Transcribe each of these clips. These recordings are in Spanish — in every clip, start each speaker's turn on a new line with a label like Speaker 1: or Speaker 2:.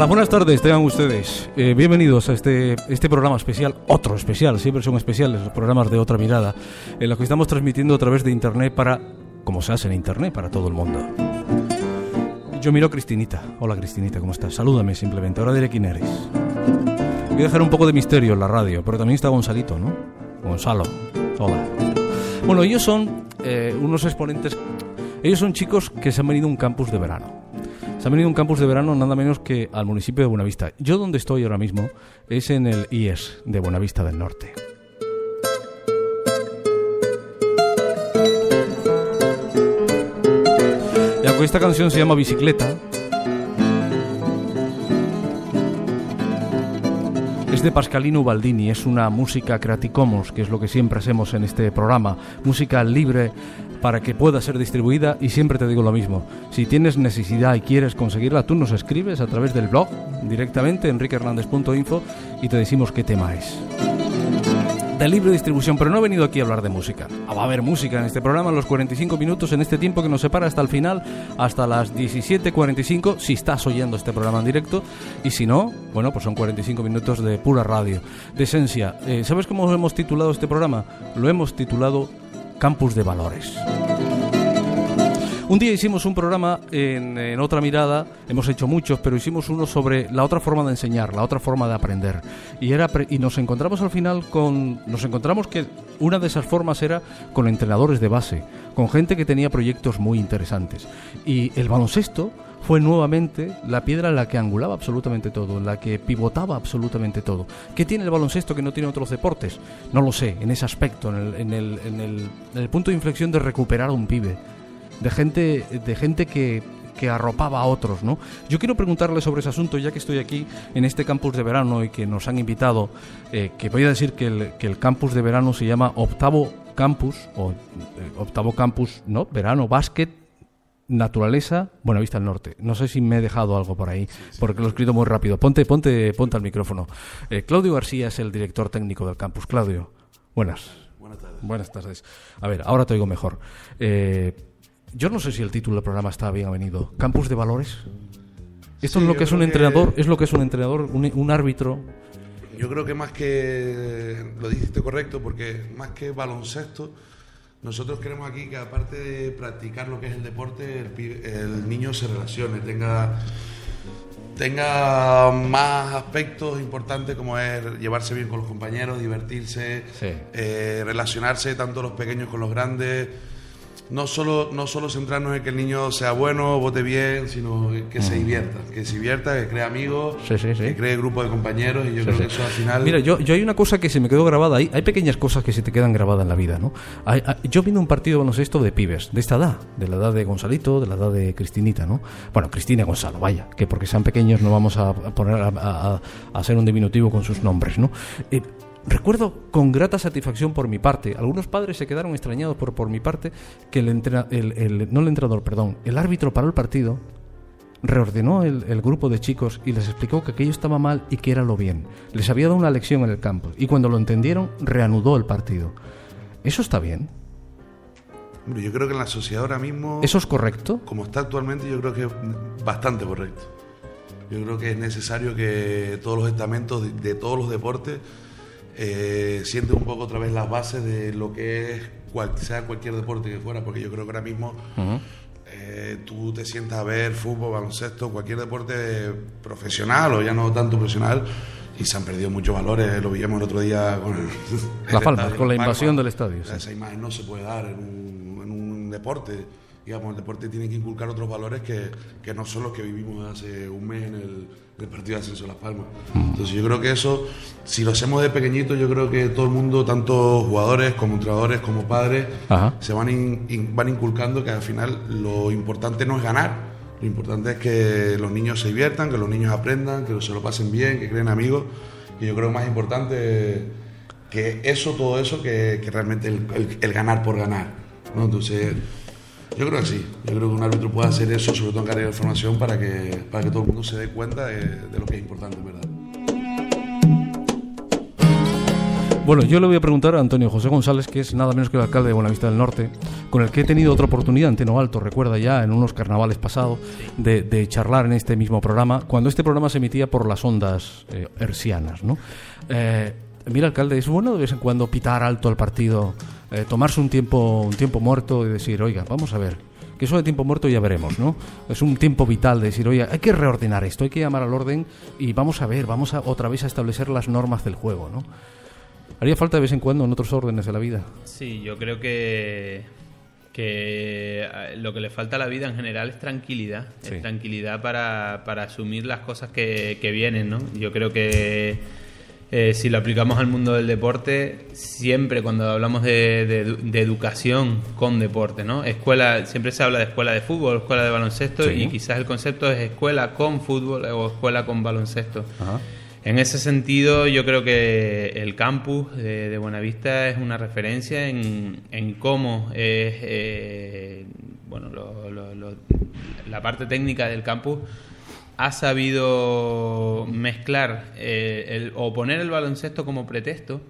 Speaker 1: Hola, buenas tardes, tengan ustedes. Eh, bienvenidos a este, este programa especial, otro especial, siempre son especiales los programas de Otra Mirada, en los que estamos transmitiendo a través de Internet para, como se hace en Internet, para todo el mundo. Yo miro a Cristinita. Hola Cristinita, ¿cómo estás? Salúdame simplemente, ahora diré quién eres. Voy a dejar un poco de misterio en la radio, pero también está Gonzalito, ¿no? Gonzalo. Hola. Bueno, ellos son eh, unos exponentes, ellos son chicos que se han venido a un campus de verano. Se han venido un campus de verano nada menos que al municipio de Buenavista. Yo donde estoy ahora mismo es en el IES de Buenavista del Norte. Y aunque esta canción se llama Bicicleta, es de Pascalino Baldini, es una música Creative que es lo que siempre hacemos en este programa, música libre para que pueda ser distribuida y siempre te digo lo mismo, si tienes necesidad y quieres conseguirla, tú nos escribes a través del blog directamente enriquehernandez.info y te decimos qué tema es. De libre distribución, pero no he venido aquí a hablar de música. Ah, va a haber música en este programa, los 45 minutos, en este tiempo que nos separa hasta el final, hasta las 17.45, si estás oyendo este programa en directo, y si no, bueno, pues son 45 minutos de pura radio, de esencia. Eh, ¿Sabes cómo hemos titulado este programa? Lo hemos titulado Campus de Valores. Un día hicimos un programa en, otra mirada, hemos hecho muchos, pero hicimos uno sobre la otra forma de enseñar, la otra forma de aprender. Y, era, y nos encontramos al final con. Nos encontramos que una de esas formas era con entrenadores de base, con gente que tenía proyectos muy interesantes. Y el baloncesto fue nuevamente la piedra en la que angulaba absolutamente todo, en la que pivotaba absolutamente todo. ¿Qué tiene el baloncesto que no tiene otros deportes? No lo sé, en ese aspecto, en el, en el punto de inflexión de recuperar a un pibe de gente, de gente que, que arropaba a otros, ¿no? Yo quiero preguntarle sobre ese asunto, ya que estoy aquí en este campus de verano y que nos han invitado, eh, que voy a decir que el, que el campus de verano se llama Octavo Campus, o eh, Octavo Campus, ¿no? Verano, básquet, naturaleza, Buenavista del Norte. No sé si me he dejado algo por ahí, porque lo he escrito muy rápido. Ponte, ponte, ponte al micrófono. Eh, Claudio García es el director técnico del campus. Claudio, buenas.
Speaker 2: Buenas tardes.
Speaker 1: Buenas tardes. A ver, ahora te oigo mejor. Eh, yo no sé si el título del programa está bien venido. Campus de valores. Esto
Speaker 2: Sí,
Speaker 1: es lo que es un
Speaker 2: creo que-
Speaker 1: entrenador, es lo que es un entrenador, un, un árbitro.
Speaker 2: Yo creo que más que, lo dijiste correcto, porque más que baloncesto, nosotros queremos aquí que aparte de practicar lo que es el deporte, el, niño se relacione, tenga, tenga más aspectos importantes como es llevarse bien con los compañeros, divertirse,
Speaker 1: Sí.
Speaker 2: eh, relacionarse tanto los pequeños con los grandes. No solo, no solo centrarnos en que el niño sea bueno, vote bien, sino que se divierta, que se divierta, que cree amigos,
Speaker 1: Sí, sí, sí.
Speaker 2: que cree grupo de compañeros y yo creo que eso al final...
Speaker 1: Mira, yo, yo hay una cosa que se me quedó grabada ahí. Hay pequeñas cosas que se te quedan grabadas en la vida, ¿no? Hay- hay- yo viendo un partido de baloncesto de pibes, de esta edad, de la edad de Gonzalito, de la edad de Cristinita, ¿no? Bueno, Cristina y Gonzalo, vaya, que porque sean pequeños no vamos a, a poner a, a- a hacer un diminutivo con sus nombres, ¿no? Eh, Recuerdo con grata satisfacción por mi parte, algunos padres se quedaron extrañados por, por mi parte, que el, entrena- el, el- no el entrenador, perdón, el árbitro paró el partido reordenó el, el grupo de chicos y les explicó que aquello estaba mal y que era lo bien. Les había dado una lección en el campo y cuando lo entendieron reanudó el partido. ¿Eso está bien?
Speaker 2: Hombre, yo creo que en la sociedad ahora mismo,
Speaker 1: ¿Eso es correcto?
Speaker 2: como está actualmente, yo creo que es bastante correcto. Yo creo que es necesario que todos los estamentos de, de todos los deportes eh, sienten un poco otra vez las bases de lo que es cual, sea cualquier deporte que fuera, porque yo creo que ahora mismo eh, tú te sientas a ver fútbol, baloncesto, cualquier deporte profesional o ya no tanto profesional y se han perdido muchos valores. Lo vimos el otro día con el,
Speaker 1: Palmas,
Speaker 2: estadio,
Speaker 1: con la invasión del estadio, sí.
Speaker 2: Esa imagen no se puede dar en un, en un deporte. Digamos, el deporte tiene que inculcar otros valores que, que no son los que vivimos hace un mes en el, en el partido de ascenso Las Palmas. Entonces yo creo que eso, si lo hacemos de pequeñito, yo creo que todo el mundo, tanto jugadores como entrenadores como padres,
Speaker 1: Ajá.
Speaker 2: se van, in- in- van inculcando que al final lo importante no es ganar, lo importante es que los niños se diviertan, que los niños aprendan, que se lo pasen bien, que creen amigos. Y yo creo más importante que eso, todo eso, que, que realmente el, el- el ganar por ganar. ¿no? Entonces, yo creo que sí. Yo creo que un árbitro puede hacer eso, sobre todo en carrera de formación, para que, para que todo el mundo se dé cuenta de, de lo que es importante, verdad.
Speaker 1: Bueno, yo le voy a preguntar a Antonio José González, que es nada menos que el alcalde de Buenavista del Norte, con el que he tenido otra oportunidad en Teno Alto, recuerda ya, en unos carnavales pasados, de, charlar en este mismo programa, cuando este programa se emitía por las ondas eh, hercianas, ¿no? Eh, mira, alcalde, es bueno de vez en cuando pitar alto al partido, eh, tomarse un tiempo, un tiempo muerto y decir, oiga, vamos a ver, que eso de tiempo muerto ya veremos, ¿no? Es un tiempo vital de decir, oye, hay que reordenar esto, hay que llamar al orden y vamos a ver, vamos a otra vez a establecer las normas del juego, ¿no? Haría falta de vez en cuando en otros órdenes de la vida.
Speaker 3: Sí, yo creo que que eh, lo que le falta a la vida en general es tranquilidad, es tranquilidad para, para, asumir las cosas que, que vienen, ¿no? Yo creo que eh, si lo aplicamos al mundo del deporte, siempre cuando hablamos de, de, educación con deporte, ¿no? Escuela, siempre se habla de escuela de fútbol, escuela de baloncesto y quizás el concepto es escuela con fútbol o escuela con baloncesto. En ese sentido, yo creo que el campus de, Buenavista es una referencia en, en cómo es eh, bueno, la parte técnica del campus ha sabido mezclar eh, el, o poner el baloncesto como pretexto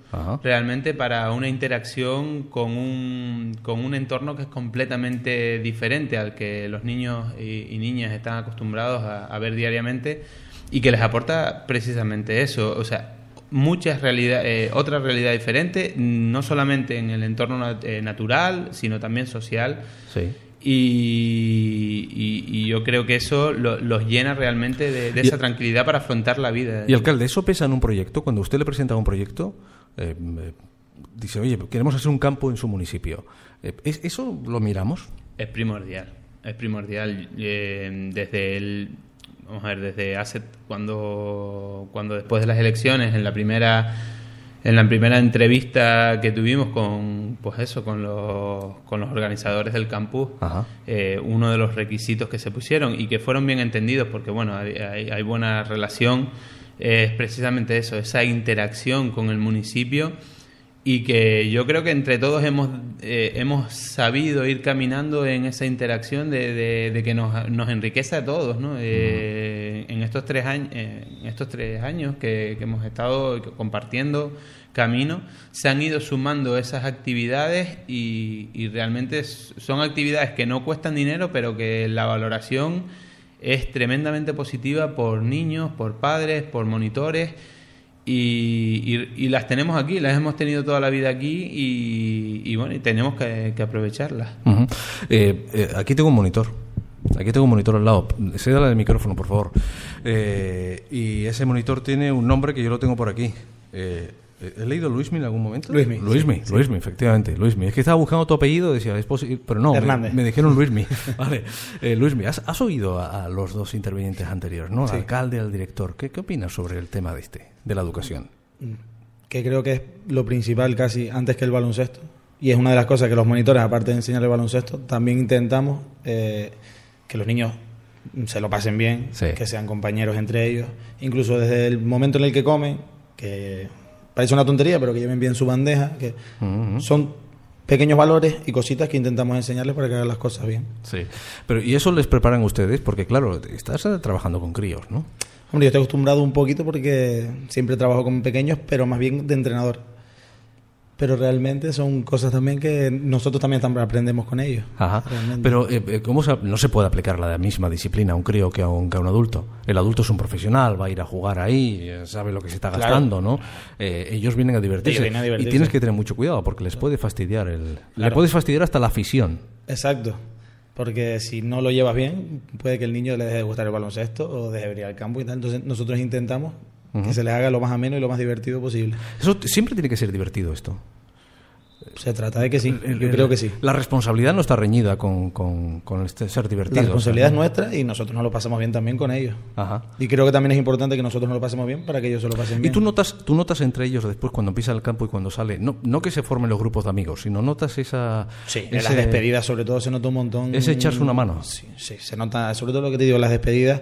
Speaker 3: realmente para una interacción con un, con un entorno que es completamente diferente al que los niños y, niñas están acostumbrados a, ver diariamente y que les aporta precisamente eso. O sea, muchas realidades, eh, otra realidad diferente, no solamente en el entorno eh, natural, sino también social.
Speaker 1: Sí.
Speaker 3: Y, yo creo que eso los llena realmente de, esa tranquilidad para afrontar la vida.
Speaker 1: Y alcalde, ¿eso pesa en un proyecto? Cuando usted le presenta un proyecto, eh, eh, dice, oye, queremos hacer un campo en su municipio. Eh, ¿Eso lo miramos?
Speaker 3: Es primordial, es primordial. desde el, vamos a ver, desde hace, cuando, cuando después de las elecciones, en la primera en la primera entrevista que tuvimos con pues eso con los, con los organizadores del campus eh, uno de los requisitos que se pusieron y que fueron bien entendidos porque bueno hay, hay, buena relación es precisamente eso esa interacción con el municipio y que yo creo que entre todos hemos, eh, hemos sabido ir caminando en esa interacción de, de, que nos, nos, enriquece a todos ¿no? Eh, en, estos tres años, en estos tres años que, hemos estado compartiendo camino, se han ido sumando esas actividades y, y realmente son actividades que no cuestan dinero, pero que la valoración es tremendamente positiva por niños, por padres, por monitores y, las tenemos aquí, las hemos tenido toda la vida aquí y, bueno, y tenemos que, aprovecharlas.
Speaker 1: Eh, eh, aquí tengo un monitor. Aquí tengo un monitor al lado. Cédale el micrófono, por favor. Eh, y ese monitor tiene un nombre que yo lo tengo por aquí. ¿He leído Luismi en algún momento?
Speaker 4: Luismi.
Speaker 1: Luismi, Luismi, efectivamente. Luismi. Es que estaba buscando tu apellido, decía, es posible, pero no, me, dijeron Luismi. vale. Eh, Luismi, ¿has, has oído a, los dos intervinientes anteriores, ¿no? Al alcalde y al director. ¿Qué, ¿Qué opinas sobre el tema de este, de la educación?
Speaker 4: Que creo que es lo principal casi antes que el baloncesto. Y es una de las cosas que los monitores, aparte de enseñar el baloncesto, también intentamos eh, que los niños se lo pasen bien, que sean compañeros entre ellos. Incluso desde el momento en el que comen, que parece una tontería, pero que lleven bien su bandeja, que son pequeños valores y cositas que intentamos enseñarles para que hagan las cosas bien.
Speaker 1: Sí, pero ¿y eso les preparan ustedes? Porque claro, estás trabajando con críos, ¿no?
Speaker 4: Hombre, yo estoy acostumbrado un poquito porque siempre trabajo con pequeños, pero más bien de entrenador pero realmente son cosas también que nosotros también aprendemos con ellos.
Speaker 1: Ajá. Pero eh, eh, ¿cómo no se puede aplicar la misma disciplina a un crío que a un, que a un adulto? El adulto es un profesional, va a ir a jugar ahí, eh, sabe lo que se está gastando, ¿no? ellos vienen a divertirse. Y tienes que tener mucho cuidado porque les puede fastidiar el... Le puedes fastidiar hasta la afición.
Speaker 4: Exacto. Porque si no lo llevas bien, puede que el niño le deje de gustar el baloncesto o deje de ir al campo y tal. Entonces nosotros intentamos que se les haga lo más ameno y lo más divertido posible.
Speaker 1: Eso siempre tiene que ser divertido esto.
Speaker 4: Se trata de que sí, yo creo que sí.
Speaker 1: La responsabilidad no está reñida con, con, este ser divertido.
Speaker 4: La responsabilidad es nuestra y nosotros nos lo pasamos bien también con ellos.
Speaker 1: Ajá.
Speaker 4: Y creo que también es importante que nosotros nos lo pasemos bien para que ellos se lo pasen bien.
Speaker 1: ¿Y tú notas, tú notas entre ellos después cuando empieza el campo y cuando sale, no, no que se formen los grupos de amigos, sino notas esa...
Speaker 4: Sí, en las despedidas sobre todo se nota un montón.
Speaker 1: Ese echarse una mano.
Speaker 4: Sí, sí, se nota, sobre todo lo que te digo, las despedidas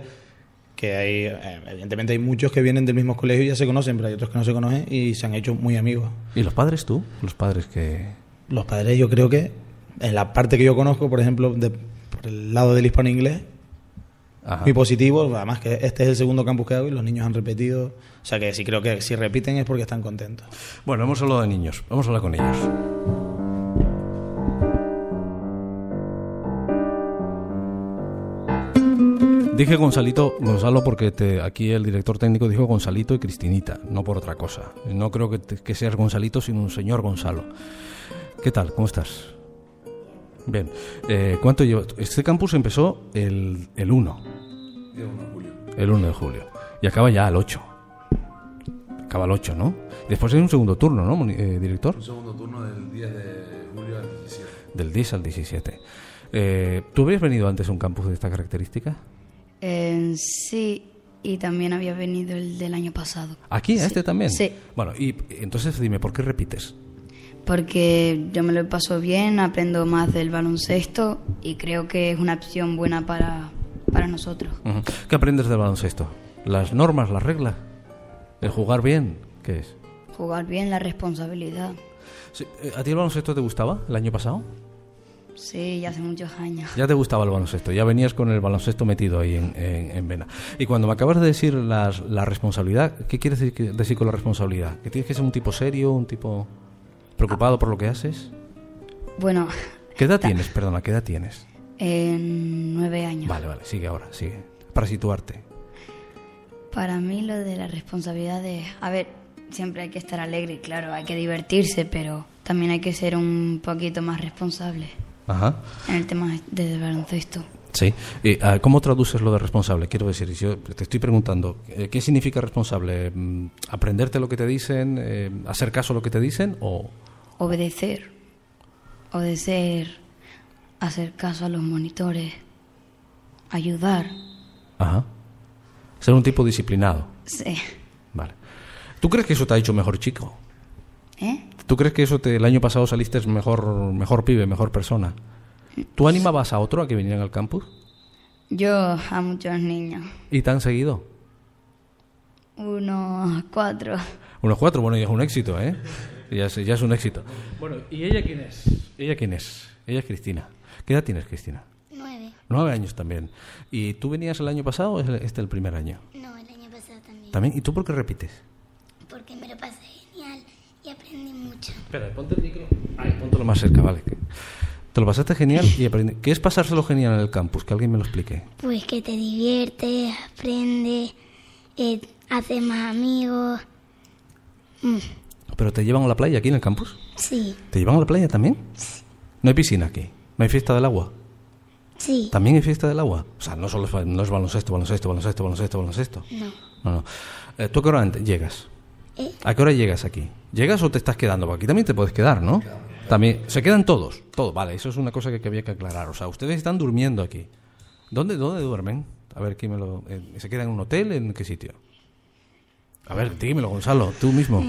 Speaker 4: que hay, eh, evidentemente hay muchos que vienen del mismo colegio y ya se conocen, pero hay otros que no se conocen y se han hecho muy amigos.
Speaker 1: ¿Y los padres tú? Los padres que...
Speaker 4: Los padres yo creo que, en la parte que yo conozco, por ejemplo, de, por el lado del hispano inglés, muy positivo. Además que este es el segundo campus que hago y los niños han repetido. O sea que sí creo que si repiten es porque están contentos.
Speaker 1: Bueno, hemos hablado de niños. Vamos a hablar con ellos. Dije Gonzalito, Gonzalo, porque te, aquí el director técnico dijo Gonzalito y Cristinita, no por otra cosa. No creo que, seas Gonzalito, sino un señor Gonzalo. ¿Qué tal? ¿Cómo estás? Bien. Eh, ¿Cuánto lleva? Este campus empezó el, el 1. El 1 de julio. Y acaba ya el 8. Acaba el 8, ¿no? Después hay un segundo turno, ¿no, eh, director?
Speaker 2: Un segundo turno del 10 de julio al 17.
Speaker 1: Del 10 al 17. Eh, ¿Tú habías venido antes a un campus de esta característica?
Speaker 5: Eh, sí, y también había venido el del año pasado.
Speaker 1: ¿Aquí? ¿A este también?
Speaker 5: Sí.
Speaker 1: Bueno, y entonces dime, ¿por qué repites?
Speaker 5: Porque yo me lo paso bien, aprendo más del baloncesto y creo que es una opción buena para, para nosotros.
Speaker 1: ¿Qué aprendes del baloncesto? ¿Las normas, las reglas? ¿El jugar bien? ¿Qué es?
Speaker 5: Jugar bien, la responsabilidad.
Speaker 1: Eh, ¿A ti el baloncesto te gustaba el año pasado?
Speaker 5: Sí, ya hace muchos años.
Speaker 1: Ya te gustaba el baloncesto, ya venías con el baloncesto metido ahí en, en, vena. Y cuando me acabas de decir las, la responsabilidad, ¿qué quieres decir, con la responsabilidad? ¿Que tienes que ser un tipo serio, un tipo preocupado por lo que haces?
Speaker 5: Bueno...
Speaker 1: ¿Qué edad tienes? Perdona, ¿qué edad tienes?
Speaker 5: En nueve años.
Speaker 1: Vale, vale, sigue ahora, sigue. Para situarte.
Speaker 5: Para mí lo de la responsabilidad de... A ver, siempre hay que estar alegre, claro, hay que divertirse, pero también hay que ser un poquito más responsable.
Speaker 1: Ajá.
Speaker 5: en el tema del baloncesto.
Speaker 1: Sí. Ah, ¿Cómo traduces lo de responsable? Quiero decir, yo te estoy preguntando, eh, ¿qué significa responsable? Mm, ¿Aprenderte lo que te dicen? Eh, ¿Hacer caso a lo que te dicen? o
Speaker 5: Obedecer. Obedecer. Hacer caso a los monitores. Ayudar.
Speaker 1: Ajá. Ser un tipo disciplinado.
Speaker 5: Sí.
Speaker 1: Vale. ¿Tú crees que eso te ha hecho mejor chico?
Speaker 5: ¿Eh?
Speaker 1: ¿Tú crees que eso te, el año pasado saliste mejor, mejor pibe, mejor persona? ¿Tú animabas a otro a que vinieran al campus?
Speaker 5: Yo a muchos niños.
Speaker 1: ¿Y tan seguido?
Speaker 5: Unos cuatro.
Speaker 1: Unos cuatro, bueno, ya es un éxito, ¿eh? Ya es, ya es un éxito. Bueno, ¿y ella quién es? ¿Ella quién es? Ella es Cristina. ¿Qué edad tienes, Cristina?
Speaker 6: Nueve.
Speaker 1: Nueve años también. ¿Y tú venías el año pasado o es este el primer año?
Speaker 6: No, el año pasado también.
Speaker 1: ¿También? ¿Y tú por qué repites?
Speaker 6: Porque me lo pasé genial y
Speaker 1: Espera, ponte el micro. Ay, póntelo más cerca, vale. Te lo pasaste genial y aprendí. ¿Qué es pasárselo genial en el campus? Que alguien me lo explique.
Speaker 6: Pues que te diviertes, aprendes, eh, haces más amigos. Mm.
Speaker 1: ¿Pero te llevan a la playa aquí en el campus?
Speaker 6: Sí.
Speaker 1: ¿Te llevan a la playa también?
Speaker 6: Sí.
Speaker 1: ¿No hay piscina aquí? ¿No hay fiesta del agua?
Speaker 6: Sí.
Speaker 1: ¿También hay fiesta del agua? O sea, no solo es, no es baloncesto, baloncesto, baloncesto, baloncesto, baloncesto.
Speaker 6: No.
Speaker 1: No, no. Eh, ¿Tú a qué hora llegas?
Speaker 6: ¿Eh?
Speaker 1: ¿A qué hora llegas aquí? ¿Llegas o te estás quedando? Porque aquí también te puedes quedar, ¿no? También. ¿Se quedan todos? Todos, vale. Eso es una cosa que, había que aclarar. O sea, ustedes están durmiendo aquí. ¿Dónde, dónde duermen? A ver, ¿quién me lo... ¿Se quedan en un hotel? ¿En qué sitio? A ver, dímelo, Gonzalo, tú mismo.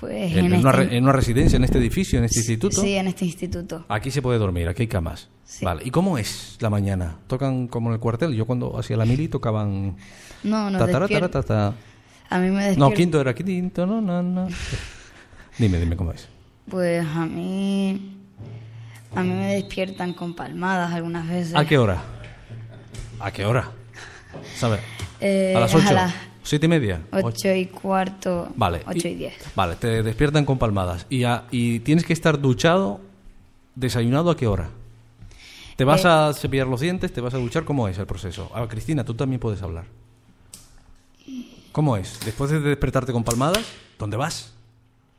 Speaker 5: Pues
Speaker 1: en,
Speaker 5: en,
Speaker 1: una,
Speaker 5: este-
Speaker 1: en, una, residencia, en este edificio, en este instituto.
Speaker 5: Sí, en este instituto.
Speaker 1: Aquí se puede dormir, aquí hay camas.
Speaker 5: Sí.
Speaker 1: Vale. ¿Y cómo es la mañana? ¿Tocan como en el cuartel? Yo cuando hacía la mili tocaban...
Speaker 5: No, no,
Speaker 1: ta, ta, ta, ta, ta.
Speaker 5: A mí me
Speaker 1: No, quinto era quinto, no, no, no. dime, dime cómo es.
Speaker 5: Pues a mí. A mí me despiertan con palmadas algunas veces.
Speaker 1: ¿A qué hora? ¿A qué hora? ¿Sabes?
Speaker 5: Eh,
Speaker 1: ¿A las ocho?
Speaker 5: A las
Speaker 1: ¿Siete y media?
Speaker 5: ocho y cuarto.
Speaker 1: Vale.
Speaker 5: Ocho y diez.
Speaker 1: Vale, te despiertan con palmadas. ¿Y, a- y tienes que estar duchado, desayunado a qué hora? ¿Te vas
Speaker 5: Eh.
Speaker 1: a cepillar los dientes? ¿Te vas a duchar? ¿Cómo es el proceso? Ah, Cristina, tú también puedes hablar. ¿Cómo es? Después de despertarte con palmadas, ¿dónde vas?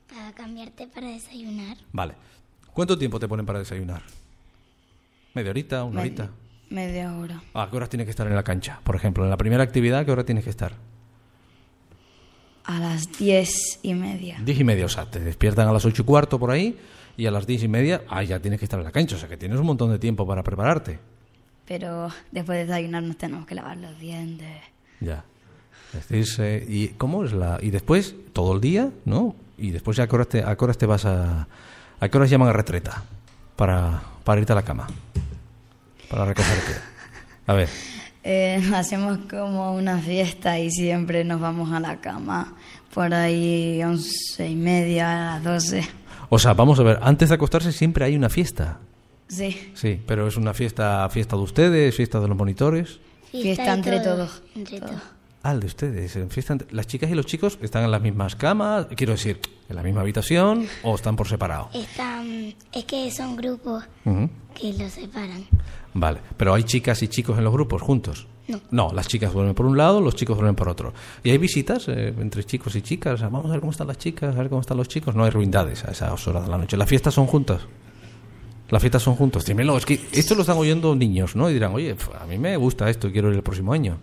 Speaker 6: Para cambiarte para desayunar.
Speaker 1: Vale. ¿Cuánto tiempo te ponen para desayunar? ¿Media horita? ¿Una
Speaker 5: Me-
Speaker 1: horita?
Speaker 5: Media hora.
Speaker 1: ¿A qué horas tienes que estar en la cancha? Por ejemplo, en la primera actividad, ¿a qué hora tienes que estar?
Speaker 5: A las diez y media.
Speaker 1: Diez y media, o sea, te despiertan a las ocho y cuarto por ahí y a las diez y media, ah, ya tienes que estar en la cancha, o sea que tienes un montón de tiempo para prepararte.
Speaker 5: Pero después de desayunar nos tenemos que lavar los dientes.
Speaker 1: Ya. Vestirse, ¿Y cómo es la...? Y después, todo el día, ¿no? Y después, ya ¿a qué horas te, a qué horas te vas a...? ¿A qué horas llaman a retreta? Para, para irte a la cama. Para recogerte. A ver.
Speaker 5: Eh, hacemos como una fiesta y siempre nos vamos a la cama. Por ahí once y media, a las doce.
Speaker 1: O sea, vamos a ver, antes de acostarse siempre hay una fiesta.
Speaker 5: Sí,
Speaker 1: Sí, pero es una fiesta, fiesta de ustedes, fiesta de los monitores.
Speaker 5: Fiesta, entre todos.
Speaker 6: Entre todos.
Speaker 1: El de ustedes. ¿Las chicas y los chicos están en las mismas camas? Quiero decir, ¿en la misma habitación o están por separado?
Speaker 6: Están, es que son grupos que los separan.
Speaker 1: Vale, pero hay chicas y chicos en los grupos juntos.
Speaker 6: No.
Speaker 1: las chicas duermen por un lado, los chicos duermen por otro. ¿Y hay visitas eh, entre chicos y chicas? Vamos a ver cómo están las chicas, a ver cómo están los chicos. No hay ruindades a esas horas de la noche. ¿Las fiestas son juntas? Las fiestas son juntos. Dímelo, es que esto lo están oyendo niños, ¿no? Y dirán, oye, a mí me gusta esto, quiero ir el próximo año.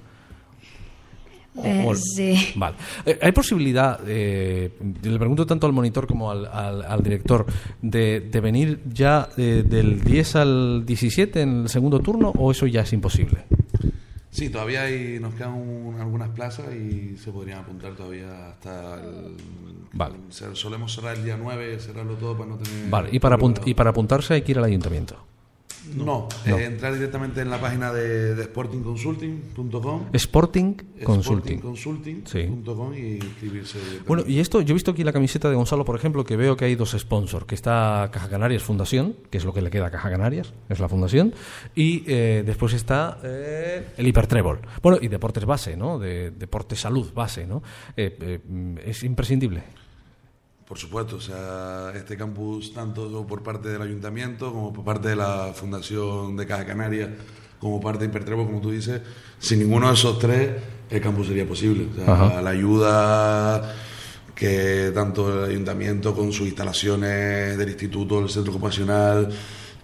Speaker 5: Eh,
Speaker 1: o-
Speaker 5: sí.
Speaker 1: Vale. Eh, ¿Hay posibilidad, eh, le pregunto tanto al monitor como al, al- al director, de, de venir ya eh, del 10 al 17 en el segundo turno o eso ya es imposible?
Speaker 2: Sí, todavía hay, nos quedan un- algunas plazas y se podrían apuntar todavía hasta el...
Speaker 1: Vale.
Speaker 2: Solemos cerrar el día 9, cerrarlo todo para no tener...
Speaker 1: Vale, y para, apunt- y para apuntarse hay que ir al ayuntamiento.
Speaker 2: No, eh, entrar directamente en la página de, de sportingconsulting.com
Speaker 1: Sporting Consulting.
Speaker 2: sportingconsulting.com y inscribirse.
Speaker 1: Bueno, y esto, yo he visto aquí la camiseta de Gonzalo, por ejemplo, que veo que hay dos sponsors, que está Caja Canarias Fundación, que es lo que le queda a Caja Canarias, es la fundación, y eh, después está eh, el Hipertrébol. Bueno, y Deportes Base, ¿no? De, Deportes Salud Base, ¿no? Eh, eh, es imprescindible.
Speaker 2: Por supuesto, o sea, este campus, tanto por parte del ayuntamiento como por parte de la Fundación de Caja Canaria, como parte de Hipertrebo, como tú dices, sin ninguno de esos tres, el campus sería posible. O sea, la ayuda que tanto el ayuntamiento con sus instalaciones del instituto, del centro ocupacional,